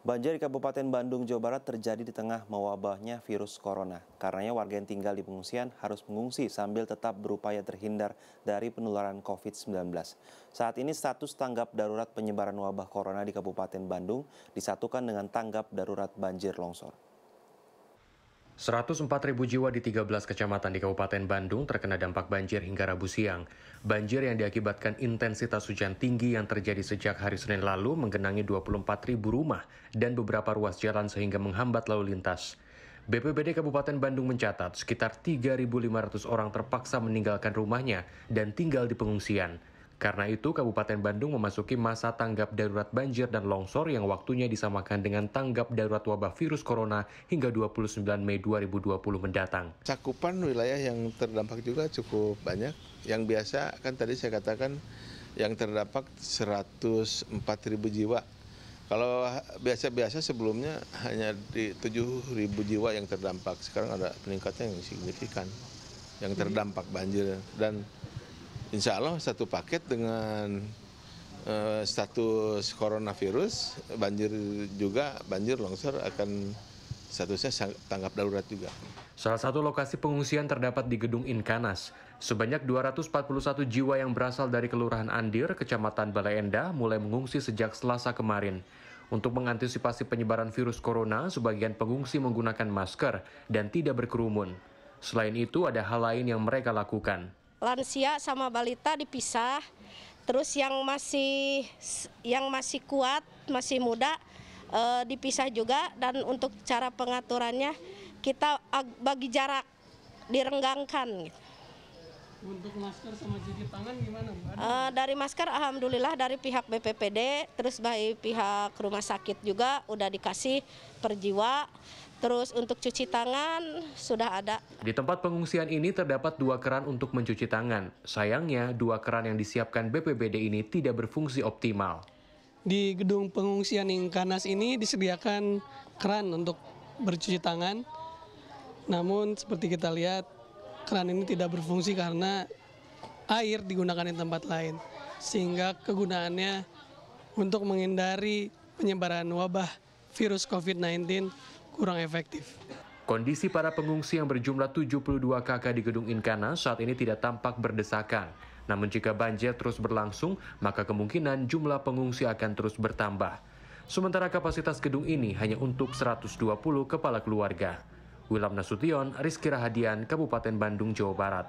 Banjir di Kabupaten Bandung, Jawa Barat terjadi di tengah mewabahnya virus corona. Karenanya warga yang tinggal di pengungsian harus mengungsi sambil tetap berupaya terhindar dari penularan COVID-19. Saat ini status tanggap darurat penyebaran wabah corona di Kabupaten Bandung disatukan dengan tanggap darurat banjir longsor. 104 ribu jiwa di 13 kecamatan di Kabupaten Bandung terkena dampak banjir hingga Rabu siang. Banjir yang diakibatkan intensitas hujan tinggi yang terjadi sejak hari Senin lalu menggenangi 24 ribu rumah dan beberapa ruas jalan sehingga menghambat lalu lintas. BPBD Kabupaten Bandung mencatat sekitar 3.500 orang terpaksa meninggalkan rumahnya dan tinggal di pengungsian. Karena itu, Kabupaten Bandung memasuki masa tanggap darurat banjir dan longsor yang waktunya disamakan dengan tanggap darurat wabah virus corona hingga 29 Mei 2020 mendatang. Cakupan wilayah yang terdampak juga cukup banyak. Yang biasa kan tadi saya katakan yang terdampak 104 ribu jiwa. Kalau biasa-biasa sebelumnya hanya di 7 ribu jiwa yang terdampak. Sekarang ada peningkatan yang signifikan yang terdampak banjir dan insya Allah satu paket dengan uh, status coronavirus, banjir juga, banjir longsor akan statusnya tanggap darurat juga. Salah satu lokasi pengungsian terdapat di Gedung Inkanas. Sebanyak 241 jiwa yang berasal dari Kelurahan Andir, Kecamatan Balai Endah, mulai mengungsi sejak Selasa kemarin. Untuk mengantisipasi penyebaran virus corona, sebagian pengungsi menggunakan masker dan tidak berkerumun. Selain itu, ada hal lain yang mereka lakukan lansia sama balita dipisah. Terus yang masih yang masih kuat, masih muda e, dipisah juga dan untuk cara pengaturannya kita bagi jarak direnggangkan gitu. Untuk masker sama cuci tangan gimana Mbak? Uh, dari masker alhamdulillah dari pihak BPPD, terus dari pihak rumah sakit juga udah dikasih per jiwa. Terus untuk cuci tangan sudah ada. Di tempat pengungsian ini terdapat dua keran untuk mencuci tangan. Sayangnya, dua keran yang disiapkan BPBD ini tidak berfungsi optimal. Di gedung pengungsian Ingkanas ini disediakan keran untuk bercuci tangan. Namun seperti kita lihat, keran ini tidak berfungsi karena air digunakan di tempat lain. Sehingga kegunaannya untuk menghindari penyebaran wabah virus COVID-19 kurang efektif. Kondisi para pengungsi yang berjumlah 72 KK di Gedung Inkana saat ini tidak tampak berdesakan. Namun jika banjir terus berlangsung, maka kemungkinan jumlah pengungsi akan terus bertambah. Sementara kapasitas gedung ini hanya untuk 120 kepala keluarga. Wilam Nasution, Rizky Rahadian, Kabupaten Bandung, Jawa Barat.